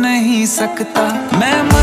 नहीं सकता। मैं